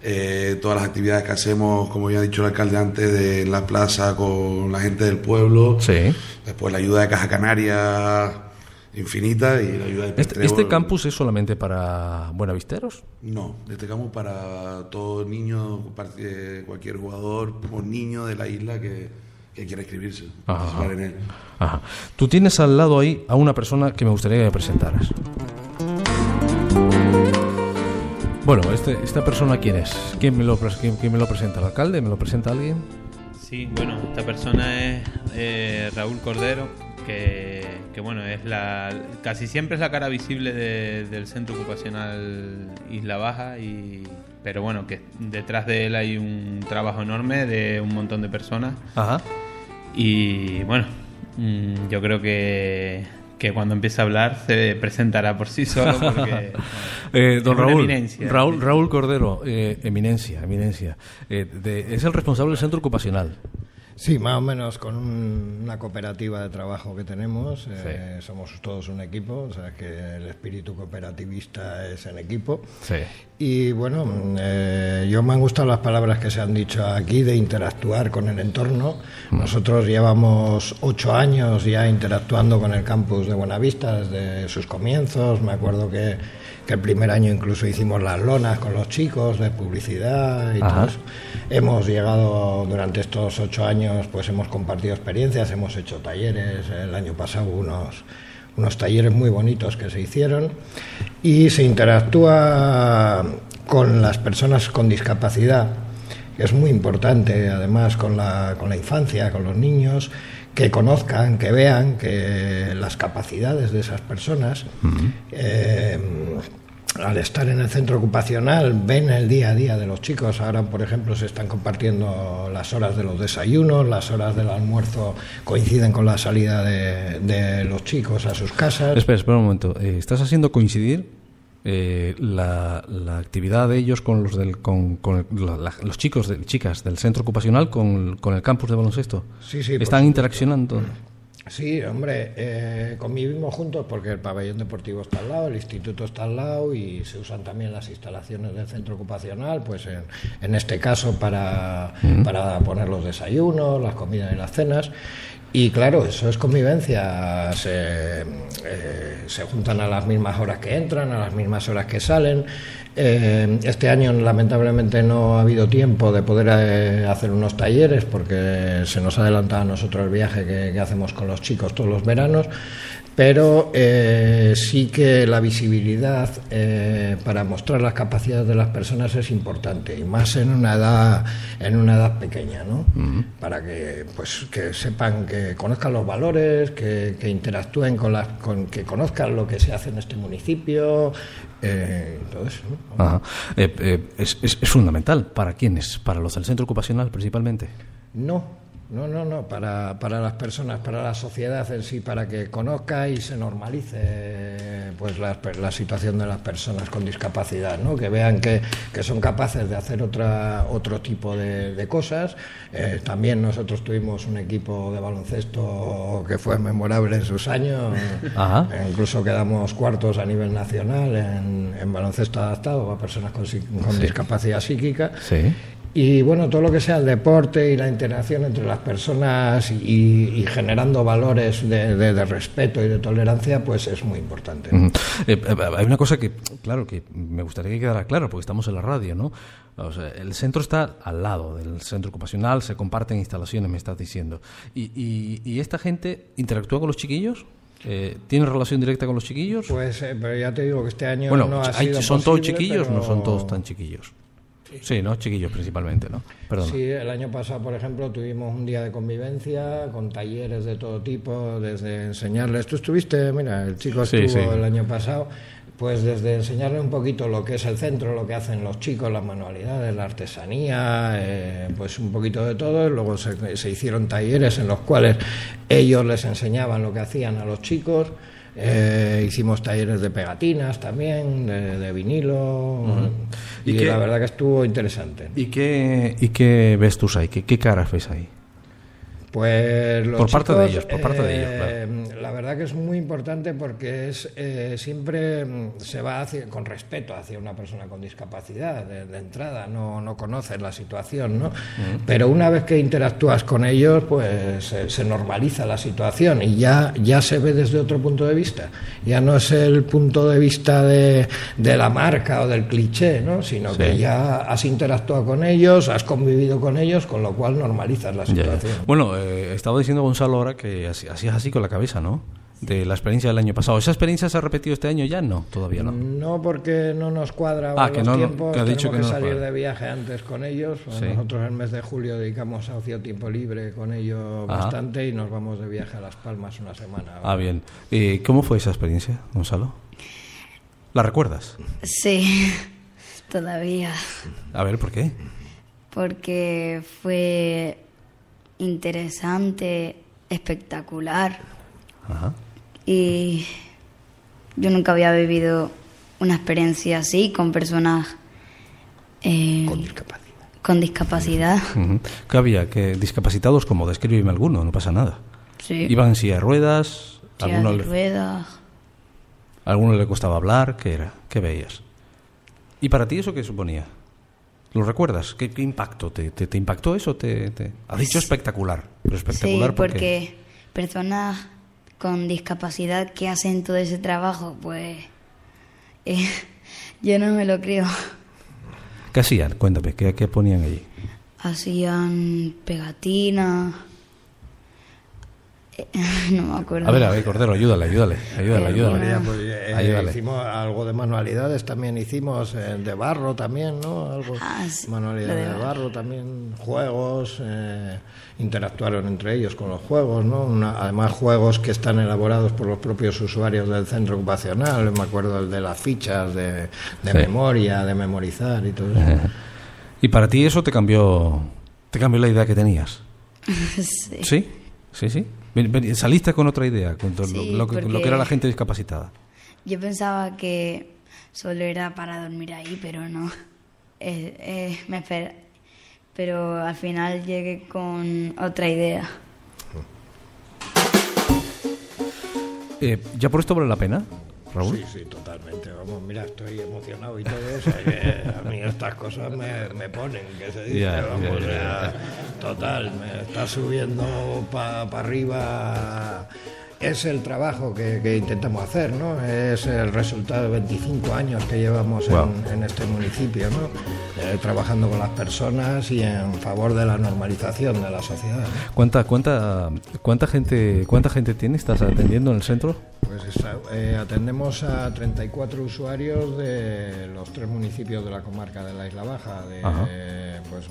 Speaker 2: eh, todas las actividades que hacemos, como ya ha dicho el alcalde antes, de la plaza con la gente del pueblo,
Speaker 1: Sí.
Speaker 2: después la ayuda de Caja Canaria infinita y la ayuda de
Speaker 1: Este, este campus es solamente para buenavisteros?
Speaker 2: no, este campus para todo niño, eh, cualquier jugador o niño de la isla que, que quiera inscribirse,
Speaker 1: Ajá.
Speaker 2: participar en él.
Speaker 1: Ajá. Tú tienes al lado ahí a una persona que me gustaría que me presentaras. Bueno, este, esta persona quién es? ¿Quién me, lo, quién, quién me lo presenta? ¿El alcalde? ¿Me lo presenta alguien?
Speaker 3: Sí, bueno, esta persona es eh, Raúl Cordero, que, que, bueno, es la casi siempre es la cara visible de- del centro ocupacional Isla Baja, y, pero bueno, que detrás de él hay un trabajo enorme de un montón de personas.
Speaker 1: Ajá.
Speaker 3: Y bueno, mm, yo creo que, que cuando empiece a hablar se presentará por sí solo porque
Speaker 1: Eh, don Raúl. Raúl, Raúl Cordero, eh, eminencia, eminencia. Eh, de- es el responsable del centro ocupacional.
Speaker 7: Sí, más o menos con un- una cooperativa de trabajo que tenemos. eh, Somos todos un equipo, o sea que el espíritu cooperativista es en equipo.
Speaker 1: Sí.
Speaker 7: Y bueno, eh, yo me han gustado las palabras que se han dicho aquí de interactuar con el entorno. Nosotros llevamos ocho años ya interactuando con el campus de Buenavista desde sus comienzos. Me acuerdo que, que el primer año incluso hicimos las lonas con los chicos de publicidad y
Speaker 1: Ajá.
Speaker 7: todo eso. Hemos llegado durante estos ocho años, pues hemos compartido experiencias, hemos hecho talleres. El año pasado unos unos talleres muy bonitos que se hicieron y se interactúa con las personas con discapacidad, que es muy importante además con la, con la infancia, con los niños, que conozcan, que vean que las capacidades de esas personas. eh, al estar en el centro ocupacional ven el día a día de los chicos. Ahora, por ejemplo, se están compartiendo las horas de los desayunos, las horas del almuerzo coinciden con la salida de, de los chicos a sus casas.
Speaker 1: Espera, espera un momento. Eh, ¿Estás haciendo coincidir eh, la, la actividad de ellos con los del, con, la- los chicos, de, chicas del centro ocupacional con, con el campus de baloncesto?
Speaker 7: Sí, sí,
Speaker 1: ¿Están interaccionando?
Speaker 7: Sí, hombre, eh, convivimos juntos porque el pabellón deportivo está al lado, el instituto está al lado y se usan también las instalaciones del centro ocupacional, pues en, en este caso para, para poner los desayunos, las comidas y las cenas. Y claro, eso es convivencia, se, eh, se juntan a las mismas horas que entran, a las mismas horas que salen. Eh, este año lamentablemente no ha habido tiempo de poder eh, hacer unos talleres porque se nos ha adelantado a nosotros el viaje que, que hacemos con los chicos todos los veranos, pero eh, sí que la visibilidad eh, para mostrar las capacidades de las personas es importante y más en una edad en una edad pequeña, ¿no? Para que pues que sepan que conozcan los valores, que, que interactúen con las con que conozcan lo que se hace en este municipio, eh, todo eso. ¿no?
Speaker 1: Ajá. Eh, eh, es, es- es fundamental. ¿Para quiénes? ¿Para los del centro ocupacional principalmente?
Speaker 7: No, No, no, no, para, para las personas, para la sociedad en sí, para que conozca y se normalice pues la, la situación de las personas con discapacidad, ¿no? que vean que, que son capaces de hacer otra, otro tipo de, de cosas. Eh, también nosotros tuvimos un equipo de baloncesto que fue memorable en sus años,
Speaker 1: Ajá.
Speaker 7: Eh, incluso quedamos cuartos a nivel nacional en, en baloncesto adaptado para personas con, si- con
Speaker 1: Sí.
Speaker 7: discapacidad psíquica.
Speaker 1: Sí.
Speaker 7: Y bueno, todo lo que sea el deporte y la interacción entre las personas y, y generando valores de, de- de respeto y de tolerancia, pues es muy importante.
Speaker 1: Ujú. Eh, eh, hay una cosa que, claro, que me gustaría que quedara claro, porque estamos en la radio, ¿no? O sea, el centro está al lado del centro ocupacional, se comparten instalaciones, me estás diciendo. ¿Y, y, y esta gente interactúa con los chiquillos? Eh, ¿Tiene relación directa con los chiquillos?
Speaker 7: Pues eh, pero ya te digo que este año
Speaker 1: bueno,
Speaker 7: no ha
Speaker 1: hay-
Speaker 7: sido
Speaker 1: ¿son todos
Speaker 7: posible,
Speaker 1: chiquillos?
Speaker 7: pero-
Speaker 1: No son todos tan chiquillos. Sí, ¿no? Chiquillos principalmente, ¿no?
Speaker 7: Sí, el año pasado, por ejemplo, tuvimos un día de convivencia con talleres de todo tipo, desde enseñarles. Tú estuviste, mira, el chico
Speaker 1: Sí,
Speaker 7: estuvo
Speaker 1: sí.
Speaker 7: el año pasado, pues desde enseñarle un poquito lo que es el centro, lo que hacen los chicos, las manualidades, la artesanía, eh, pues un poquito de todo. Luego se, se hicieron talleres en los cuales ellos les enseñaban lo que hacían a los chicos. Eh, hicimos talleres de pegatinas también, de, de vinilo.
Speaker 1: ¿Y
Speaker 7: Y,
Speaker 1: qué-
Speaker 7: la verdad que estuvo interesante.
Speaker 1: ¿Y qué, ¿Y qué ves tú ahí? ¿Qué, qué caras ves ahí?
Speaker 7: Pues los
Speaker 1: Por parte de
Speaker 7: chicos,
Speaker 1: ellos, por parte de ellos,
Speaker 7: eh, La verdad que es muy importante porque es eh, siempre mm, se va hacia- con respeto hacia una persona con discapacidad de, de entrada, no, no conoces la situación, ¿no? Pero una vez que interactúas con ellos, pues se, se normaliza la situación y ya, ya se ve desde otro punto de vista. Ya no es el punto de vista de, de la marca o del cliché, ¿no? Sino que ya has interactuado con ellos, has convivido con ellos, con lo cual normalizas la situación.
Speaker 1: Bueno, eh, estaba diciendo Gonzalo ahora que así- hacías así con la cabeza, ¿no? De la experiencia del año pasado. ¿Esa experiencia se ha repetido este año ya? No, todavía no.
Speaker 7: No, porque no nos cuadra
Speaker 1: Ah, que
Speaker 7: los
Speaker 1: no,
Speaker 7: tiempos.
Speaker 1: que ha dicho
Speaker 7: tenemos
Speaker 1: que
Speaker 7: que,
Speaker 1: no
Speaker 7: salir
Speaker 1: cuadra.
Speaker 7: de viaje antes con ellos.
Speaker 1: Sí.
Speaker 7: Nosotros el mes de julio dedicamos a ocio tiempo libre con ellos bastante y nos vamos de viaje a Las Palmas una semana.
Speaker 1: Ah, bien. Eh, ¿Cómo fue esa experiencia, Gonzalo? ¿La recuerdas?
Speaker 5: Sí, todavía.
Speaker 1: A ver, ¿por qué?
Speaker 5: Porque fue interesante, espectacular.
Speaker 1: Ajá.
Speaker 5: Y yo nunca había vivido una experiencia así con personas eh,
Speaker 7: Con discapacidad.
Speaker 5: con discapacidad.
Speaker 1: ¿Qué había? ¿Que discapacitados como? Descríbeme alguno, no pasa nada.
Speaker 5: Sí.
Speaker 1: ¿Iban en silla de ruedas?
Speaker 5: Silla
Speaker 1: ¿Alguno
Speaker 5: de
Speaker 1: le,
Speaker 5: ruedas.
Speaker 1: ¿A alguno le costaba hablar? ¿Qué era? ¿Qué veías? ¿Y para ti eso qué suponía? ¿Lo recuerdas? ¿Qué, qué impacto? ¿Te, te, te impactó eso? ¿Te, te... Has dicho espectacular. Pero
Speaker 5: Sí,
Speaker 1: espectacular ¿por qué?
Speaker 5: porque personas con discapacidad que hacen todo ese trabajo, pues eh, yo no me lo creo.
Speaker 1: ¿Qué hacían? Cuéntame, ¿qué, qué ponían allí?
Speaker 5: Hacían pegatinas. no me acuerdo.
Speaker 1: A ver, a ver, Cordero, ayúdale, ayúdale, ayúdale,
Speaker 5: Eh,
Speaker 1: ayúdale.
Speaker 7: María, pues, eh,
Speaker 1: Ayúdale.
Speaker 7: hicimos algo de manualidades también hicimos eh, de barro también no algo
Speaker 5: Ah, sí,
Speaker 7: manualidades de
Speaker 5: de
Speaker 7: barro también juegos eh, interactuaron entre ellos con los juegos no Una- además juegos que están elaborados por los propios usuarios del centro ocupacional me acuerdo el de las fichas de, de
Speaker 1: Sí.
Speaker 7: memoria de memorizar y todo eso
Speaker 1: ¿Y para ti eso te cambió, te cambió la idea que tenías?
Speaker 5: Sí.
Speaker 1: ¿Sí? ¿Sí, sí? Saliste con otra idea, con
Speaker 5: Sí,
Speaker 1: lo, lo que, lo que era la gente discapacitada.
Speaker 5: Yo pensaba que solo era para dormir ahí, pero no. Eh, eh, me esper- Pero al final llegué con otra idea.
Speaker 1: Eh, ¿Ya por esto vale la pena, Raúl?
Speaker 7: Sí, sí, totalmente. Vamos, mira, estoy emocionado y todo eso. a mí estas cosas me, me ponen, que se dice.
Speaker 1: Ya,
Speaker 7: vamos,
Speaker 1: ya, ya,
Speaker 7: total, me está subiendo para arriba. Es el trabajo que, que intentamos hacer, ¿no? Es el resultado de 25 años que llevamos en-
Speaker 1: Wow.
Speaker 7: en, este municipio, ¿no? Eh, trabajando con las personas y en favor de la normalización de la sociedad.
Speaker 1: ¿Cuánta, cuánta, cuánta gente, cuánta gente tiene? ¿Estás atendiendo en el centro?
Speaker 7: Eh, atendemos a 34 usuarios de los tres municipios de la comarca de la Isla Baja. De, pues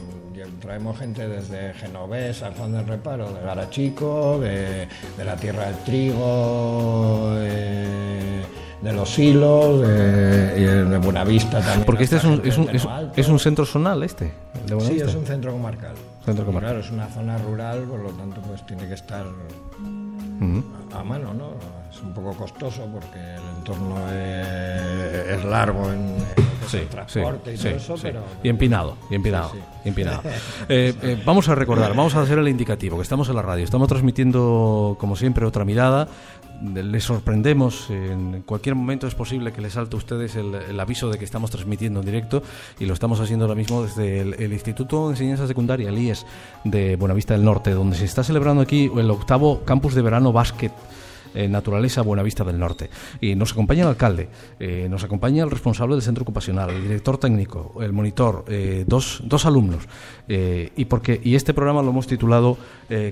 Speaker 7: traemos gente desde Genovés, San Juan del Reparo, de Garachico, de, de la Tierra del Trigo, eh, de los Hilos, de, de Buenavista también.
Speaker 1: Porque este es un, es un, es, un centro zonal, este. de
Speaker 7: Sí, es un centro comarcal. Centro comercial. Claro, es una zona rural, por lo tanto, pues tiene que estar a, mano, ¿no? Es un poco costoso porque el entorno es, largo en, el transporte y todo eso, pero...
Speaker 1: Y empinado, y empinado, empinado. Eh, eh, vamos a recordar, vamos a hacer el indicativo, que estamos en la radio, estamos transmitiendo, como siempre, otra mirada, les sorprendemos. En cualquier momento. Es posible que les salte a ustedes el, aviso de que estamos transmitiendo en directo y lo estamos haciendo ahora mismo desde el, Instituto de Enseñanza Secundaria, el IES, de Buenavista del Norte, donde se está celebrando aquí el octavo campus de verano básquet eh, Naturaleza Buenavista del Norte. Y nos acompaña el alcalde, eh, nos acompaña el responsable del centro ocupacional, el director técnico, el monitor, eh, dos, dos alumnos. y, porque, y este programa lo hemos titulado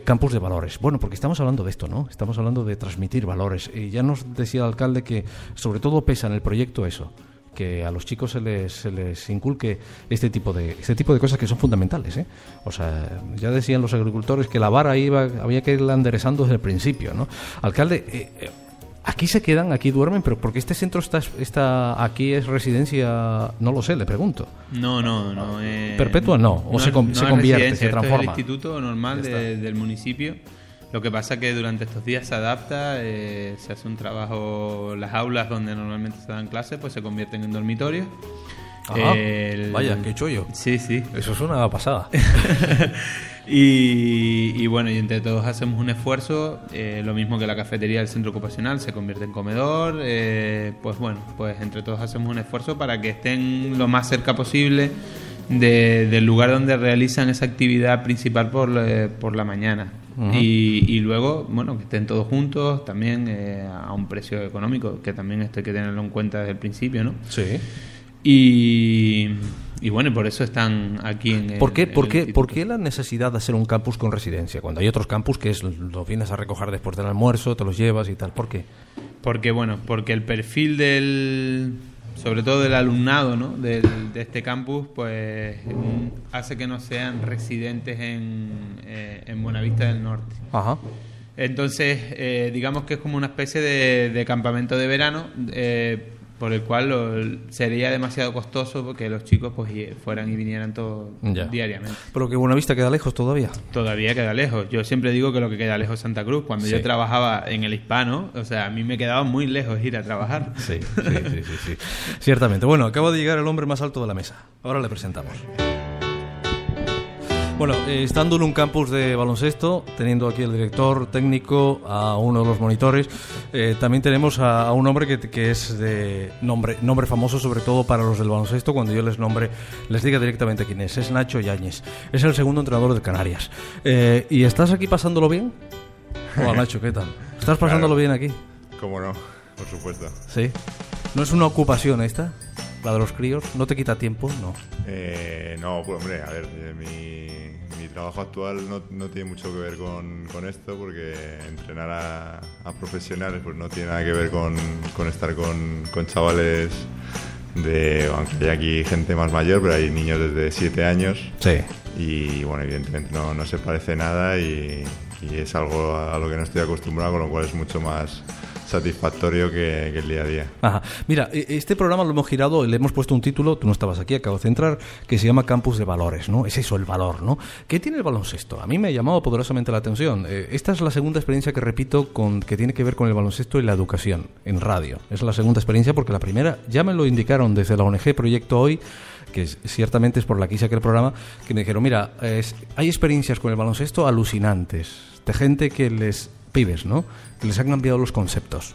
Speaker 1: Campus de Valores. Bueno, porque estamos hablando de esto, ¿no? Estamos hablando de transmitir valores. Y ya nos decía el alcalde que sobre todo pesa en el proyecto eso que a los chicos se les, se les inculque este tipo de este tipo de cosas que son fundamentales ¿eh? o sea ya decían los agricultores que la vara iba había que irla enderezando desde el principio no alcalde eh, eh, aquí se quedan aquí duermen pero porque este centro está está aquí es residencia no lo sé le pregunto.
Speaker 3: No no no
Speaker 1: perpetua no o se, se convierte se transforma
Speaker 3: es el instituto normal del municipio lo que pasa que durante estos días se adapta, eh, se hace un trabajo, las aulas donde normalmente se dan clases, pues se convierten en dormitorios.
Speaker 1: vaya, qué chollo.
Speaker 3: Sí, sí.
Speaker 1: Eso es una pasada.
Speaker 3: y, bueno, y entre todos hacemos un esfuerzo, eh, lo mismo que la cafetería del centro ocupacional se convierte en comedor, eh, pues bueno, pues entre todos hacemos un esfuerzo para que estén lo más cerca posible del lugar donde realizan esa actividad principal por, por la mañana y, luego, bueno, que estén todos juntos también eh, a un precio económico, que también esto hay que tenerlo en cuenta desde el principio, ¿no?
Speaker 1: Sí.
Speaker 3: Y, y bueno, por eso están aquí en
Speaker 1: ¿Por qué, por, qué, ¿Por qué la necesidad de hacer un campus con residencia? Cuando hay otros campus que es, los vienes a recoger después del almuerzo, te los llevas y tal. ¿Por qué?
Speaker 3: Porque, bueno, porque el perfil del sobre todo del alumnado ¿no? de este campus, pues hace que no sean residentes en, eh, en Buenavista del Norte.
Speaker 1: Ajá.
Speaker 3: Entonces, eh, digamos que es como una especie de, de campamento de verano eh, por el cual sería demasiado costoso porque los chicos pues fueran y vinieran todos diariamente.
Speaker 1: Pero que Buenavista queda lejos todavía.
Speaker 3: Todavía queda lejos. Yo siempre digo que lo que queda lejos es Santa Cruz. Cuando yo trabajaba en el hispano, o sea, a mí me quedaba muy lejos ir a trabajar.
Speaker 1: Sí, sí, sí, sí, sí. Ciertamente. Bueno, acaba de llegar el hombre más alto de la mesa. Ahora le presentamos. Bueno, eh, estando en un campus de baloncesto, teniendo aquí el director técnico, a uno de los monitores, eh, también tenemos a, un hombre que, es de nombre, nombre famoso, sobre todo para los del baloncesto, cuando yo les nombre, les diga directamente quién es. Es Nacho Yáñez. Es el segundo entrenador de Canarias. Eh, ¿Y estás aquí pasándolo bien? Hola Nacho, ¿qué tal? ¿Estás pasándolo bien aquí?
Speaker 8: Cómo no, por supuesto.
Speaker 1: Sí. ¿No es una ocupación esta? La de los críos, ¿no te quita tiempo? No.
Speaker 8: Eh, no, pues hombre, a ver, eh, mi, mi trabajo actual no, no, tiene mucho que ver con, con esto porque entrenar a, a, profesionales pues no tiene nada que ver con, con estar con, con, chavales de, aunque hay aquí gente más mayor, pero hay niños desde 7 años.
Speaker 1: Sí.
Speaker 8: Y bueno, evidentemente no, no se parece nada y, y es algo a lo que no estoy acostumbrado, con lo cual es mucho más satisfactorio que, el día a día.
Speaker 1: Mira, e, este programa lo hemos girado, le hemos puesto un título, tú no estabas aquí, acabo de entrar, que se llama Campus de Valores, ¿no? Es eso, el valor, ¿no? ¿Qué tiene el baloncesto? A mí me ha llamado poderosamente la atención. Eh, esta es la segunda experiencia que repito con que tiene que ver con el baloncesto y la educación en radio. Es la segunda experiencia porque la primera ya me lo indicaron desde la ONG Proyecto Hoy que ciertamente es por la que hice aquel programa, que me dijeron, mira, hay experiencias con el baloncesto alucinantes, de gente que les pibes, ¿no? Que les han cambiado los conceptos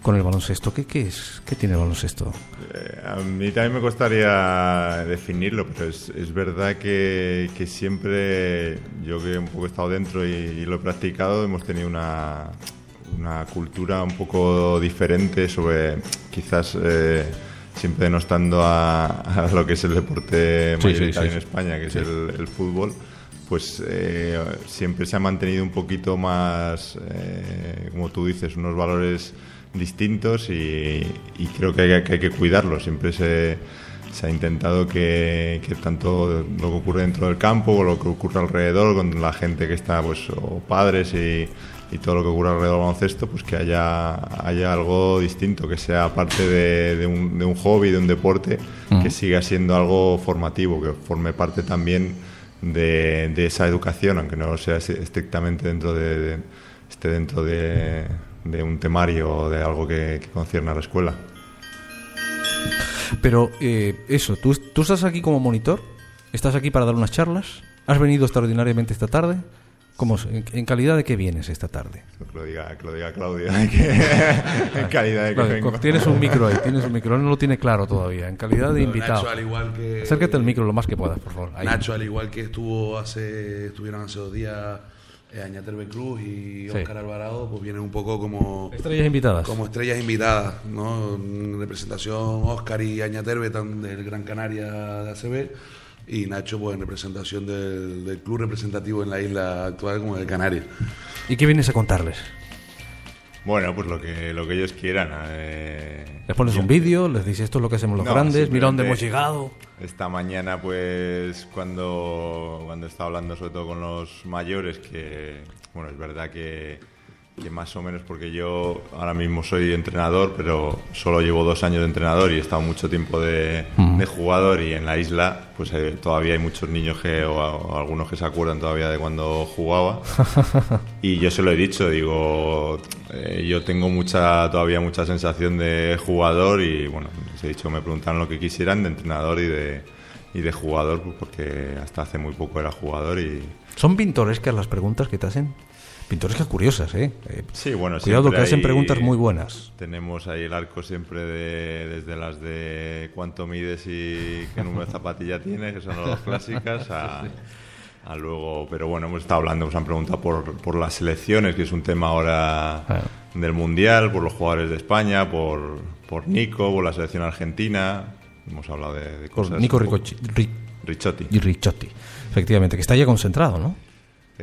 Speaker 1: con el baloncesto. ¿Qué, qué es? ¿Qué tiene el baloncesto?
Speaker 8: Eh, a mí también me costaría definirlo, pero es, es verdad que, que, siempre, yo que un poco he estado dentro y, lo he practicado, hemos tenido una, una, cultura un poco diferente sobre quizás... Eh, siempre denostando a, a, lo que es el deporte mayoritario en España, que es el, el fútbol, pues eh, siempre se ha mantenido un poquito más, eh, como tú dices, unos valores distintos y, creo que hay, que cuidarlos. Siempre se, ha intentado que, tanto lo que ocurre dentro del campo o lo que ocurre alrededor con la gente que está, pues, o padres y, todo lo que ocurre alrededor del baloncesto, pues que haya, haya algo distinto, que sea parte de, un, de un, hobby, de un deporte, que siga siendo algo formativo, que forme parte también de, esa educación, aunque no sea estrictamente dentro de, esté dentro de, un temario o de algo que, concierne a la escuela.
Speaker 1: Pero eh, eso, ¿tú, ¿tú estás aquí como monitor? ¿Estás aquí para dar unas charlas? ¿Has venido extraordinariamente esta tarde? ¿Cómo, en, calidad de qué vienes esta tarde?
Speaker 8: Que lo diga, que lo diga Claudio. en calidad de que vengo.
Speaker 1: Tienes un micro ahí, tienes un micro. no lo tiene claro todavía. En calidad de invitado. Nacho,
Speaker 2: al igual que...
Speaker 1: Acércate al micro lo más que puedas, por favor.
Speaker 2: Nacho, al igual que estuvo hace, estuvieron hace dos días eh, Añaterbe Cruz y Oscar Alvarado, pues vienen un poco como...
Speaker 1: Estrellas invitadas.
Speaker 2: Como estrellas invitadas, ¿no? En representación Oscar y Añaterbe, del Gran Canaria de ACB y Nacho pues en representación del, club representativo en la isla actual como de Canarias.
Speaker 1: ¿Y qué vienes a contarles?
Speaker 8: Bueno, pues lo que, lo que ellos quieran. Eh,
Speaker 1: les pones un vídeo, les dices esto es lo que hacemos los grandes, mira dónde hemos llegado.
Speaker 8: Esta mañana, pues, cuando, cuando estaba hablando sobre todo con los mayores, que, bueno, es verdad que que más o menos porque yo ahora mismo soy entrenador, pero solo llevo dos años de entrenador y he estado mucho tiempo de, jugador y en la isla pues eh, todavía hay muchos niños que, o, algunos que se acuerdan todavía de cuando jugaba y yo se lo he dicho, digo, eh, yo tengo mucha todavía mucha sensación de jugador y bueno, les he dicho, me preguntan lo que quisieran de entrenador y de, y de jugador pues, porque hasta hace muy poco era jugador y...
Speaker 1: ¿Son pintorescas las preguntas que te hacen? Pintorescas curiosas, ¿eh? ¿eh?
Speaker 8: Sí, bueno,
Speaker 1: Cuidado que hacen preguntas muy buenas.
Speaker 8: Tenemos ahí el arco siempre de, desde las de cuánto mides y qué número de zapatilla tienes, que son las clásicas, a, luego... Pero bueno, hemos estado hablando, nos han preguntado por, por las selecciones, que es un tema ahora ah. del Mundial, por los jugadores de España, por, por Nico, por la selección argentina. Hemos hablado de, cosas...
Speaker 1: Nico Ricochi,
Speaker 8: Ricciotti.
Speaker 1: Y Ricciotti. Efectivamente, que está ya concentrado, ¿no?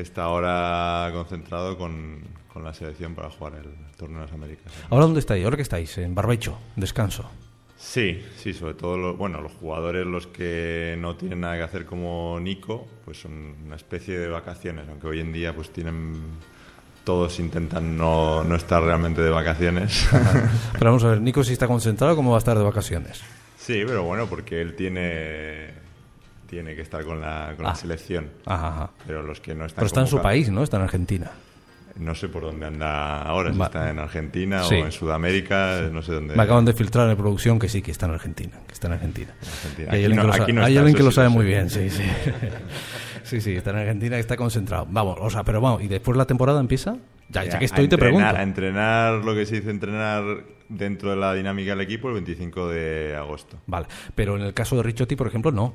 Speaker 8: Está ahora concentrado con, con, la selección para jugar el torneo de las Américas.
Speaker 1: ¿Ahora dónde estáis? ¿Ahora que estáis? ¿En Barbecho? ¿Descanso?
Speaker 8: Sí, sí, sobre todo los, bueno, los jugadores los que no tienen nada que hacer como Nico, pues son una especie de vacaciones, aunque hoy en día pues tienen todos intentan no, no estar realmente de vacaciones.
Speaker 1: pero vamos a ver, Nico si está concentrado, ¿cómo va a estar de vacaciones?
Speaker 8: Sí, pero bueno, porque él tiene tiene que estar con la, con la ah. selección. Pero los que no están.
Speaker 1: Pero está en su país, ¿no? Está en Argentina.
Speaker 8: No sé por dónde anda ahora, si está en Argentina o en Sudamérica, no sé dónde.
Speaker 1: Me acaban de filtrar en producción que sí, que está en Argentina. Que está en Argentina. Hay alguien que lo sabe, muy bien, sí, sí. sí, sí, está en Argentina, está concentrado. Vamos, o sea, pero vamos, ¿y después la temporada empieza? Ya, ya, que estoy, te pregunto.
Speaker 8: A entrenar lo que se dice entrenar dentro de la dinámica del equipo el 25 de agosto.
Speaker 1: Vale, pero en el caso de Richotti, por ejemplo, no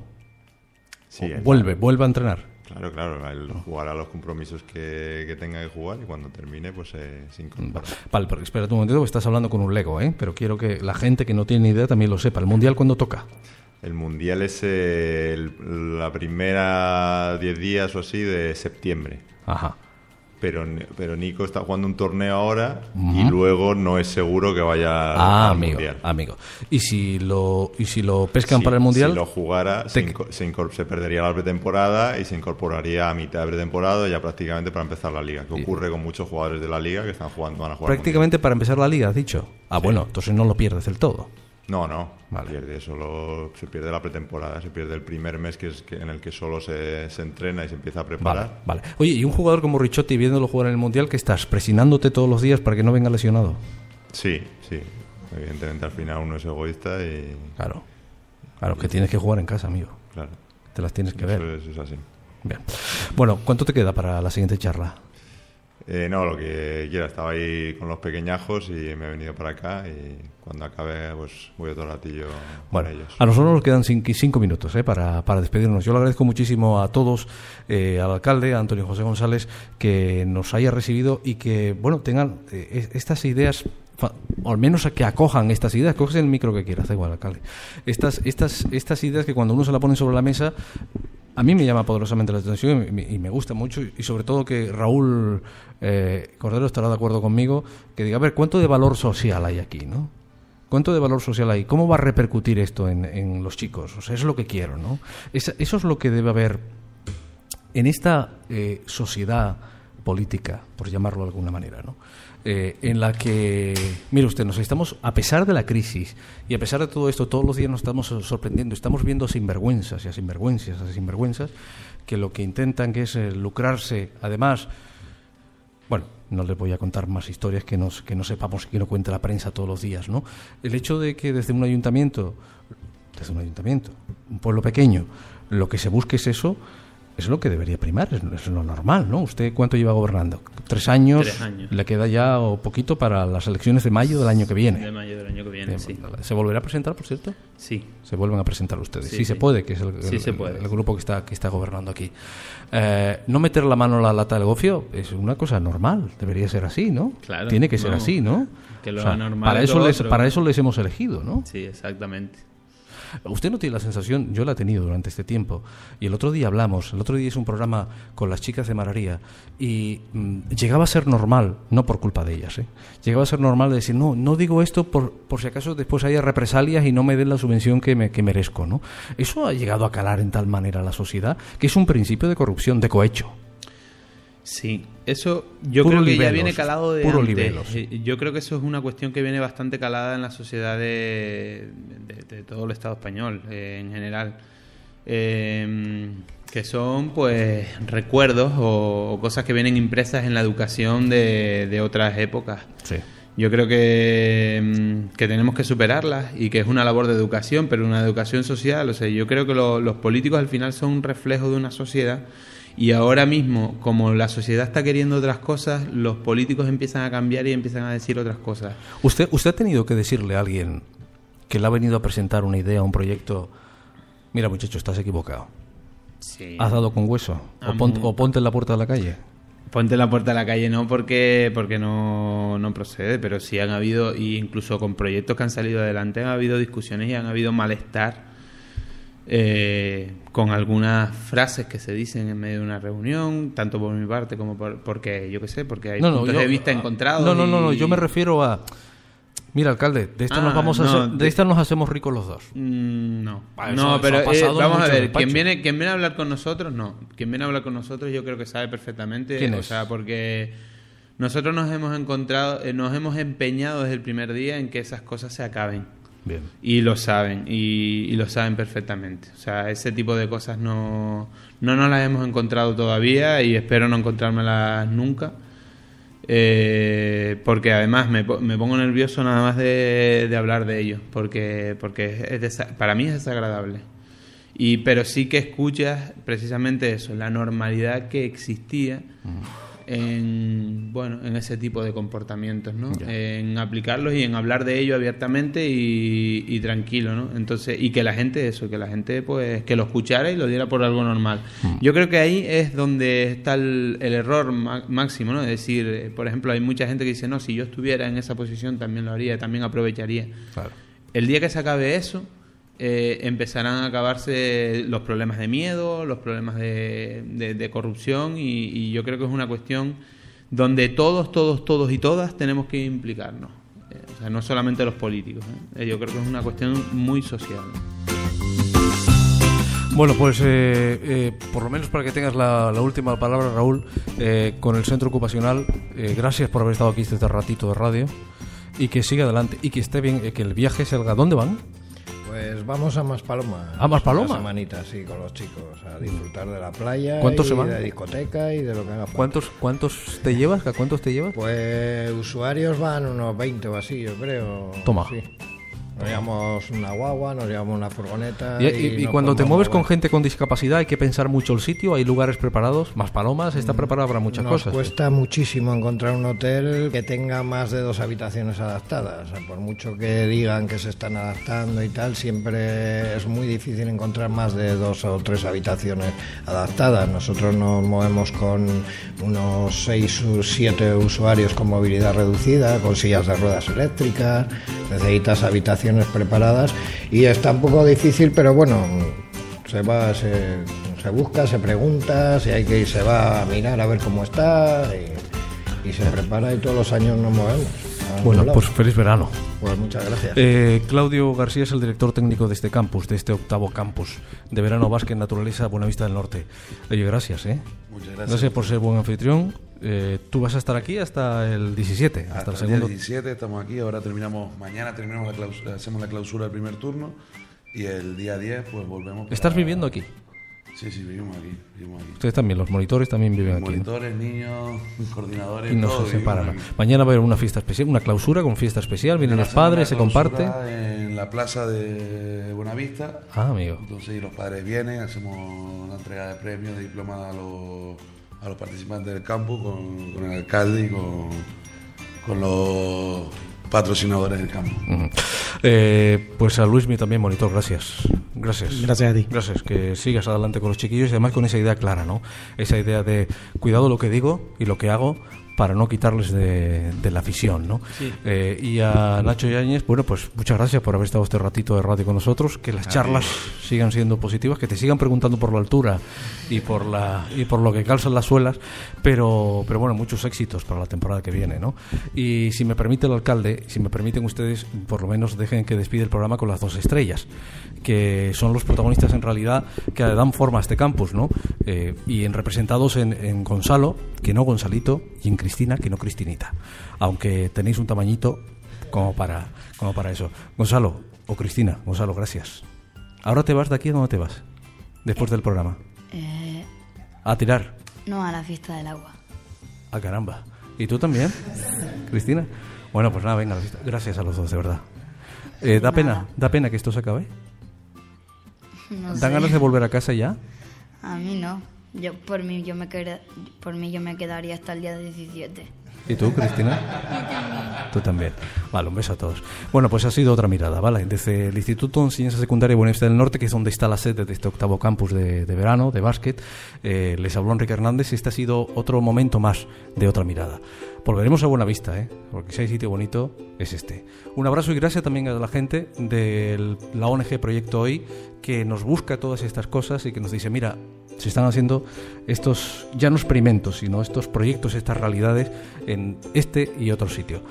Speaker 1: vuelve, vuelve a entrenar.
Speaker 8: Claro, claro, él jugará los compromisos que, tenga que jugar y cuando termine, pues eh, sin
Speaker 1: Vale, pero espérate un momentito, estás hablando con un Lego, ¿eh? Pero quiero que la gente que no tiene ni idea también lo sepa. ¿El Mundial cuándo toca?
Speaker 8: El Mundial es la primera 10 días o así de septiembre.
Speaker 1: Ajá
Speaker 8: pero, pero Nico está jugando un torneo ahora y luego no es seguro que vaya
Speaker 1: ah,
Speaker 8: al
Speaker 1: amigo,
Speaker 8: mundial.
Speaker 1: Amigo, y si lo y si lo pescan para el mundial,
Speaker 8: si lo jugara se, se, perdería la pretemporada y se incorporaría a mitad de pretemporada ya prácticamente para empezar la liga. Que ocurre con muchos jugadores de la liga que están jugando van a jugar.
Speaker 1: Prácticamente para empezar la liga, has dicho. Ah, bueno, entonces no lo pierdes del todo.
Speaker 8: No, no, pierde solo, se pierde la pretemporada, se pierde el primer mes que es en el que solo se, entrena y se empieza a preparar.
Speaker 1: Vale, Oye, y un jugador como Richotti viéndolo jugar en el Mundial, que estás presionándote todos los días para que no venga lesionado.
Speaker 8: Sí, sí, evidentemente al final uno es egoísta y...
Speaker 1: Claro, claro, que tienes que jugar en casa, amigo.
Speaker 8: Claro.
Speaker 1: Te las tienes que ver.
Speaker 8: Eso es así.
Speaker 1: Bien. Bueno, ¿cuánto te queda para la siguiente charla?
Speaker 8: Eh, no, lo que quiera. Estaba ahí con los pequeñajos y me he venido para acá y cuando acabe pues voy otro ratillo
Speaker 1: bueno,
Speaker 8: ellos.
Speaker 1: A nosotros nos quedan cinco, minutos eh, para, para, despedirnos. Yo le agradezco muchísimo a todos, eh, al alcalde, a Antonio José González, que nos haya recibido y que, bueno, tengan eh, estas ideas o al menos a que acojan estas ideas, coges el micro que quieras, da igual, alcalde. Estas, estas, estas ideas que cuando uno se la pone sobre la mesa a mí me llama poderosamente la atención y me, gusta mucho y sobre todo que Raúl eh, Cordero estará de acuerdo conmigo que diga, a ver, ¿cuánto de valor social hay aquí, no? ¿Cuánto de valor social hay? ¿Cómo va a repercutir esto en, los chicos? O sea, es lo que quiero, ¿no? eso es lo que debe haber en esta eh, sociedad política, por llamarlo de alguna manera, ¿no? Eh, en la que, mire usted, nos estamos, a pesar de la crisis y a pesar de todo esto, todos los días nos estamos sorprendiendo, estamos viendo sinvergüenzas y a sinvergüenzas, a sinvergüenzas, que lo que intentan que es eh, lucrarse, además, bueno, no les voy a contar más historias que, nos, que no sepamos y que no cuente la prensa todos los días, ¿no? El hecho de que desde un ayuntamiento, desde un ayuntamiento, un pueblo pequeño, lo que se busque es eso, es lo que debería primar, es, lo normal, ¿no? ¿Usted cuánto lleva gobernando? ¿Tres años? Le queda ya o poquito para las elecciones de mayo del año que viene.
Speaker 3: De mayo del año que viene, sí.
Speaker 1: ¿Se volverá a presentar, por cierto?
Speaker 3: Sí.
Speaker 1: Se vuelven a presentar ustedes. Sí, se puede, que es el, el, grupo que está, que está gobernando aquí. Eh, no meter la mano en la lata del gofio es una cosa normal, debería ser así, ¿no?
Speaker 3: Claro.
Speaker 1: Tiene que ser así, ¿no?
Speaker 3: Que lo normal
Speaker 1: para, eso les, para eso les hemos elegido, ¿no?
Speaker 3: Sí, exactamente.
Speaker 1: Usted no tiene la sensación, yo la he tenido durante este tiempo, y el otro día hablamos, el otro día hice un programa con las chicas de Mararía, y mm, llegaba a ser normal, no por culpa de ellas, ¿eh? llegaba a ser normal de decir, no, no digo esto por, por si acaso después haya represalias y no me den la subvención que, me, que merezco. ¿no? Eso ha llegado a calar en tal manera la sociedad que es un principio de corrupción, de cohecho.
Speaker 3: Sí, eso yo creo que ya viene calado de antes. Eh, yo creo que eso es una cuestión que viene bastante calada en la sociedad de, todo el Estado español eh, en general. Eh, que son pues recuerdos o, cosas que vienen impresas en la educación de, otras épocas.
Speaker 1: Sí.
Speaker 3: Yo creo que, mm, que, tenemos que superarlas y que es una labor de educación, pero una educación social. O sea, yo creo que los políticos al final son un reflejo de una sociedad y ahora mismo, como la sociedad está queriendo otras cosas, los políticos empiezan a cambiar y empiezan a decir otras cosas.
Speaker 1: ¿Usted, usted ha tenido que decirle a alguien que le ha venido a presentar una idea, un proyecto, mira muchacho, estás equivocado?
Speaker 3: Sí.
Speaker 1: ¿Has dado con hueso? O, ponte en la puerta de la calle?
Speaker 3: Ponte en la puerta de la calle no porque, porque no, no procede, pero sí han habido, y incluso con proyectos que han salido adelante, han habido discusiones y han habido malestar eh, con algunas frases que se dicen en medio de una reunión, tanto por mi parte como por, porque, yo qué sé, porque hay puntos de vista encontrados.
Speaker 1: No, no, no, yo me refiero a... Mira, alcalde, de esta nos ah, vamos a de, esta nos hacemos ricos los dos.
Speaker 3: Mm, no, no, pero eh, vamos a ver, quien viene, quien viene a hablar con nosotros, no. Quien viene a hablar con nosotros, yo creo que sabe perfectamente.
Speaker 1: ¿Quién
Speaker 3: o sea, porque nosotros nos hemos encontrado, eh, nos hemos empeñado desde el primer día en que esas cosas se acaben. Y lo saben, y, lo saben perfectamente. O sea, ese tipo de cosas no, no nos las hemos encontrado todavía y espero no encontrármelas nunca. Eh, porque además me, me, pongo nervioso nada más de, hablar de ello, porque, porque es para mí es desagradable. Y, pero sí que escuchas precisamente eso, la normalidad que existía en bueno en ese tipo de comportamientos ¿no? en aplicarlos y en hablar de ello abiertamente y, tranquilo ¿no? entonces y que la gente eso que la gente pues que lo escuchara y lo diera por algo normal mm. yo creo que ahí es donde está el, error máximo ¿no? es decir por ejemplo hay mucha gente que dice no si yo estuviera en esa posición también lo haría también aprovecharía el día que se acabe eso eh, empezarán a acabarse los problemas de miedo, los problemas de, corrupción y, yo creo que es una cuestión donde todos, todos, todos y todas tenemos que implicarnos. Eh, o sea, no solamente los políticos. ¿eh? Yo creo que es una cuestión muy social.
Speaker 1: Bueno, pues por lo menos para que tengas la, última palabra, Raúl, con el centro ocupacional, gracias por haber estado aquí este ratito de radio y que siga adelante y que esté bien, que el viaje salga. ¿Dónde van?
Speaker 7: Pues vamos a Maspaloma.
Speaker 1: ¿A Maspaloma?
Speaker 7: Una semanita, sí, con los chicos. A disfrutar de la playa.
Speaker 1: ¿Cuántos
Speaker 7: y
Speaker 1: se van?
Speaker 7: de discoteca y de lo que haga falta.
Speaker 1: ¿Cuántos, ¿Cuántos te llevas? ¿A cuántos te llevas?
Speaker 7: Pues usuarios van unos 20 o así, yo creo.
Speaker 1: Toma.
Speaker 7: Sí. Nos llevamos una guagua, nos llevamos una furgoneta.
Speaker 1: Y, cuando te mueves con gente con discapacidad hay que pensar mucho el sitio, hay lugares preparados, más palomas, está mm, preparado para muchas
Speaker 7: nos
Speaker 1: cosas.
Speaker 7: Cuesta muchísimo encontrar un hotel que tenga más de dos habitaciones adaptadas. por mucho que digan que se están adaptando y tal, siempre es muy difícil encontrar más de dos o tres habitaciones adaptadas. Nosotros nos movemos con unos seis o siete usuarios con movilidad reducida, con sillas de ruedas eléctricas, necesitas habitaciones preparadas y está un poco difícil, pero bueno, se va, se, busca, se pregunta, si hay que ir, se va a mirar a ver cómo está y, se prepara y todos los años nos movemos.
Speaker 1: Bueno, pues feliz verano.
Speaker 7: Pues muchas gracias.
Speaker 1: Eh, Claudio García es el director técnico de este campus, de este octavo campus de verano Básquet Naturaleza Buenavista del Norte. Oye, gracias, ¿eh?
Speaker 2: Muchas gracias.
Speaker 1: Gracias por ser buen anfitrión. Eh, tú vas a estar aquí hasta el 17, hasta,
Speaker 2: Hasta
Speaker 1: el
Speaker 2: el
Speaker 1: segundo.
Speaker 2: día 17 estamos aquí, ahora terminamos, mañana terminamos la clausura, hacemos la clausura del primer turno y el día 10 pues volvemos. para-
Speaker 1: ¿Estás viviendo aquí?
Speaker 2: Sí, sí, vivimos aquí, vivimos aquí.
Speaker 1: Ustedes también, los monitores también viven aquí. ¿no?
Speaker 2: Monitores, niños, coordinadores,
Speaker 1: Y no
Speaker 2: todo,
Speaker 1: se separan.
Speaker 2: aquí.
Speaker 1: Mañana va a haber una fiesta especial, una clausura con fiesta especial. Vienen los padres, se comparte.
Speaker 2: En la plaza de Buenavista.
Speaker 1: Ah, amigo.
Speaker 2: Entonces, y los padres vienen, hacemos una entrega de premios, de diplomas a los, a los participantes del campus con, con el alcalde y con, con los patrocinadores del.
Speaker 1: Ujú. Eh, pues a Luismi también, monitor, gracias. Gracias.
Speaker 4: Gracias a ti.
Speaker 1: Gracias, que sigas adelante con los chiquillos y además con esa idea clara, ¿no? Esa idea de cuidado lo que digo y lo que hago para no quitarles de, de la afición, ¿no? Eh, y a Nacho Yáñez, bueno, pues muchas gracias por haber estado este ratito de radio con nosotros, que las charlas sigan siendo positivas, que te sigan preguntando por la altura y por la y por lo que calzan las suelas, pero pero bueno, muchos éxitos para la temporada que viene, ¿no? Y si me permite el alcalde, si me permiten ustedes, por lo menos dejen que despide el programa con las dos estrellas, que son los protagonistas en realidad que dan forma a este campus, ¿no? Eh, y en representados en, en Gonzalo, que no Gonzalito, y en Cristina, que no Cristinita. Aunque tenéis un tamañito como para, como para eso. Gonzalo, o Cristina, Gonzalo, gracias. ¿Ahora te vas de aquí a dónde te vas? Después del programa.
Speaker 5: Eh,
Speaker 1: A tirar.
Speaker 5: no a la fiesta del agua.
Speaker 1: A caramba. ¿Y tú también? Cristina. Bueno, pues nada, venga, gracias a los dos, de verdad. Eh, ¿Da pena? ¿Da pena que esto se acabe?
Speaker 5: No
Speaker 1: ¿Dan
Speaker 5: sé.
Speaker 1: ganas de volver a casa ya?
Speaker 5: A mí no. Yo por mí yo me queda- por mí yo me quedaría hasta el día 17.
Speaker 1: ¿Y tú, Cristina? Tú también. Vale, un beso a todos. Bueno, pues ha sido otra mirada, ¿vale? Desde el Instituto de Enseñanza Secundaria Buenavista del Norte, que es donde está la sede de este octavo campus de, de verano, de básquet, eh, les habló Enrique Hernández y este ha sido otro momento más de otra mirada. Volveremos a Buenavista, ¿eh? Porque si hay sitio bonito, es este. Un abrazo y gracias también a la gente de la ONG Proyecto Hoy, que nos busca todas estas cosas y que nos dice, mira, se están haciendo estos, ya no experimentos, sino estos proyectos, estas realidades en este y otro sitio.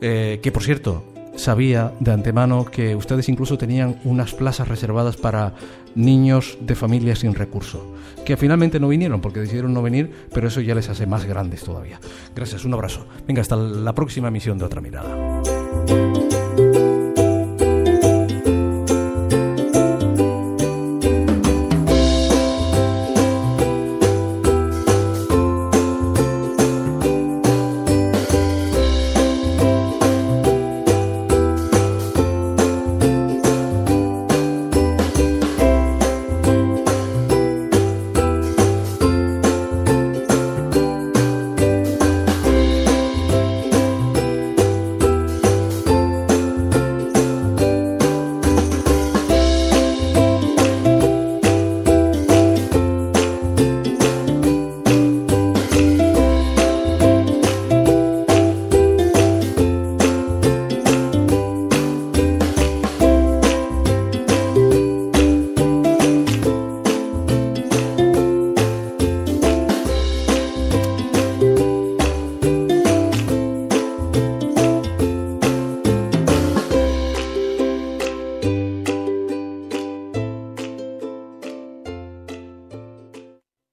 Speaker 1: Eh, que por cierto, sabía de antemano que ustedes incluso tenían unas plazas reservadas para niños de familias sin recurso, que finalmente no vinieron porque decidieron no venir, pero eso ya les hace más grandes todavía. Gracias, un abrazo. Venga, hasta la próxima emisión de Otra Mirada.